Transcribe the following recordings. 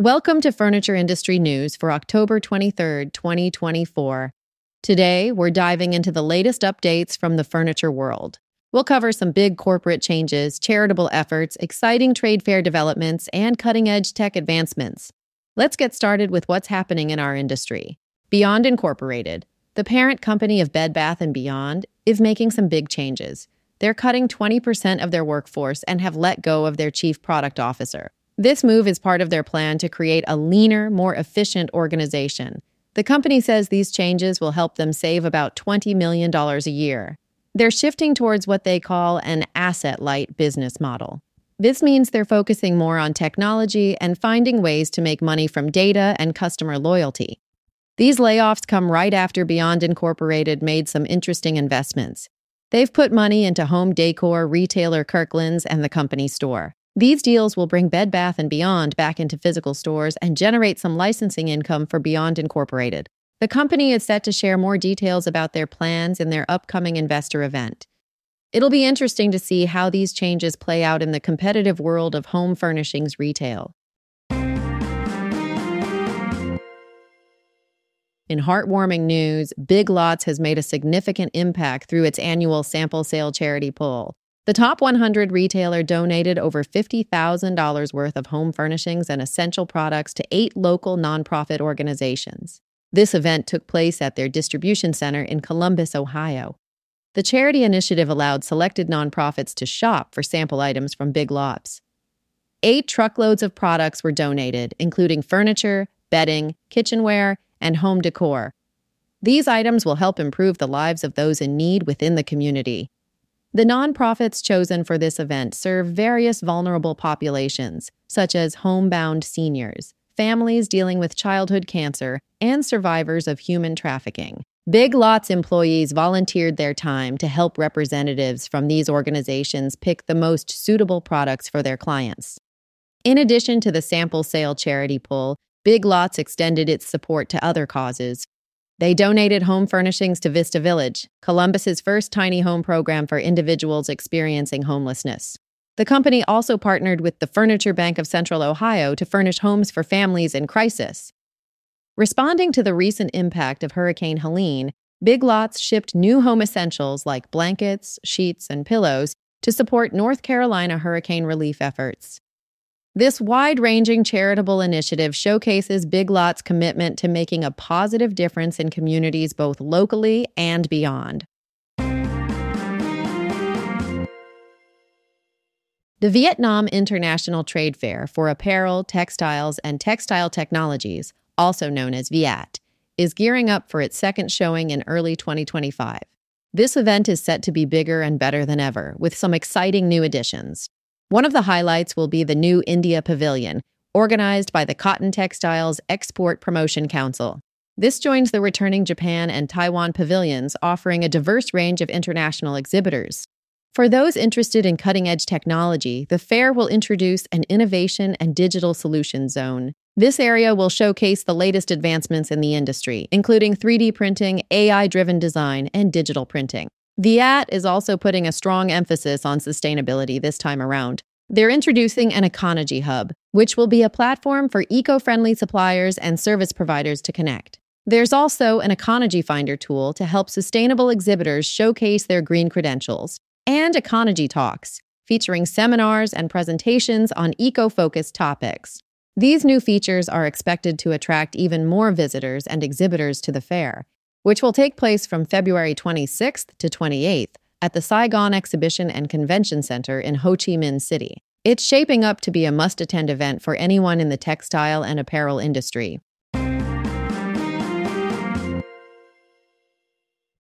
Welcome to Furniture Industry News for October 23rd, 2024. Today, we're diving into the latest updates from the furniture world. We'll cover some big corporate changes, charitable efforts, exciting trade fair developments, and cutting edge tech advancements. Let's get started with what's happening in our industry. Beyond Incorporated, the parent company of Bed Bath & Beyond, is making some big changes. They're cutting 20% of their workforce and have let go of their chief product officer. This move is part of their plan to create a leaner, more efficient organization. The company says these changes will help them save about $20 million a year. They're shifting towards what they call an asset light business model. This means they're focusing more on technology and finding ways to make money from data and customer loyalty. These layoffs come right after Beyond Incorporated made some interesting investments. They've put money into home decor retailer Kirkland's and the company store. These deals will bring Bed Bath & Beyond back into physical stores and generate some licensing income for Beyond Incorporated. The company is set to share more details about their plans in their upcoming investor event. It'll be interesting to see how these changes play out in the competitive world of home furnishings retail. In heartwarming news, Big Lots has made a significant impact through its annual sample sale charity pull. The top 100 retailer donated over $50,000 worth of home furnishings and essential products to eight local nonprofit organizations. This event took place at their distribution center in Columbus, Ohio. The charity initiative allowed selected nonprofits to shop for sample items from Big Lots. Eight truckloads of products were donated, including furniture, bedding, kitchenware, and home decor. These items will help improve the lives of those in need within the community. The nonprofits chosen for this event serve various vulnerable populations, such as homebound seniors, families dealing with childhood cancer, and survivors of human trafficking. Big Lots employees volunteered their time to help representatives from these organizations pick the most suitable products for their clients. In addition to the sample sale charity pull, Big Lots extended its support to other causes, they donated home furnishings to Vista Village, Columbus's first tiny home program for individuals experiencing homelessness. The company also partnered with the Furniture Bank of Central Ohio to furnish homes for families in crisis. Responding to the recent impact of Hurricane Helene, Big Lots shipped new home essentials like blankets, sheets, and pillows to support North Carolina hurricane relief efforts. This wide ranging charitable initiative showcases Big Lot's commitment to making a positive difference in communities both locally and beyond. The Vietnam International Trade Fair for Apparel, Textiles, and Textile Technologies, also known as VIATT, is gearing up for its second showing in early 2025. This event is set to be bigger and better than ever, with some exciting new additions. One of the highlights will be the new India Pavilion, organized by the Cotton Textiles Export Promotion Council. This joins the returning Japan and Taiwan pavilions, offering a diverse range of international exhibitors. For those interested in cutting edge technology, the fair will introduce an innovation and digital solutions zone. This area will showcase the latest advancements in the industry, including 3D printing, AI driven design, and digital printing. VIATT is also putting a strong emphasis on sustainability this time around. They're introducing an Econogy Hub, which will be a platform for eco friendly suppliers and service providers to connect. There's also an Econogy Finder tool to help sustainable exhibitors showcase their green credentials, and Econogy Talks, featuring seminars and presentations on eco focused topics. These new features are expected to attract even more visitors and exhibitors to the fair, which will take place from February 26th to 28th at the Saigon Exhibition and Convention Center in Ho Chi Minh City. It's shaping up to be a must attend event for anyone in the textile and apparel industry.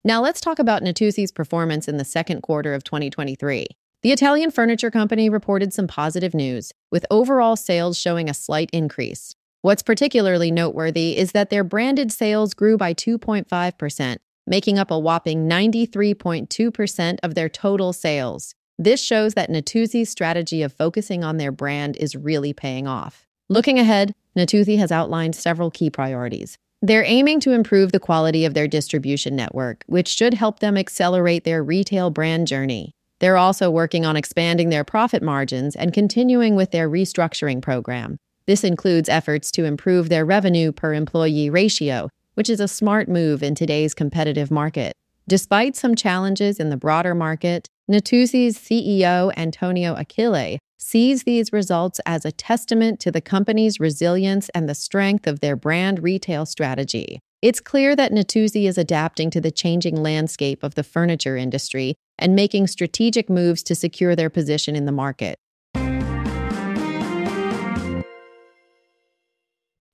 Now let's talk about Natuzzi's performance in the second quarter of 2023. The Italian furniture company reported some positive news, with overall sales showing a slight increase. What's particularly noteworthy is that their branded sales grew by 2.5%, making up a whopping 93.2% of their total sales. This shows that Natuzzi's strategy of focusing on their brand is really paying off. Looking ahead, Natuzzi has outlined several key priorities. They're aiming to improve the quality of their distribution network, which should help them accelerate their retail brand journey. They're also working on expanding their profit margins and continuing with their restructuring program. This includes efforts to improve their revenue per employee ratio, which is a smart move in today's competitive market. Despite some challenges in the broader market, Natuzzi's CEO Antonio Achille sees these results as a testament to the company's resilience and the strength of their brand retail strategy. It's clear that Natuzzi is adapting to the changing landscape of the furniture industry and making strategic moves to secure their position in the market.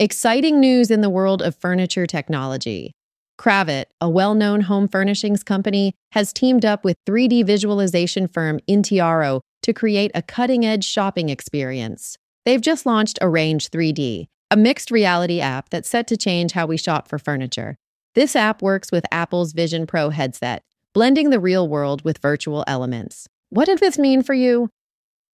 Exciting news in the world of furniture technology. Kravet, a well known home furnishings company, has teamed up with 3D visualization firm Intiaro to create a cutting edge shopping experience. They've just launched Arrange 3D, a mixed reality app that's set to change how we shop for furniture. This app works with Apple's Vision Pro headset, blending the real world with virtual elements. What did this mean for you?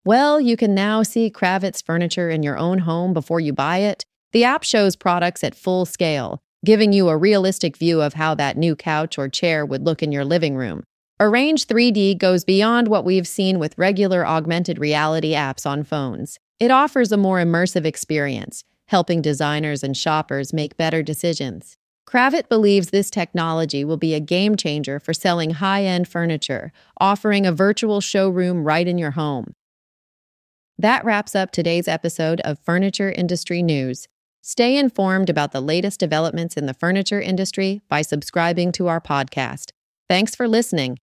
Well, you can now see Kravet's furniture in your own home before you buy it the app shows products at full scale, giving you a realistic view of how that new couch or chair would look in your living room. Arrange 3D goes beyond what we've seen with regular augmented reality apps on phones. It offers a more immersive experience, helping designers and shoppers make better decisions. Kravet believes this technology will be a game changer for selling high end furniture, offering a virtual showroom right in your home. That wraps up today's episode of Furniture Industry News. Stay informed about the latest developments in the furniture industry by subscribing to our podcast. Thanks for listening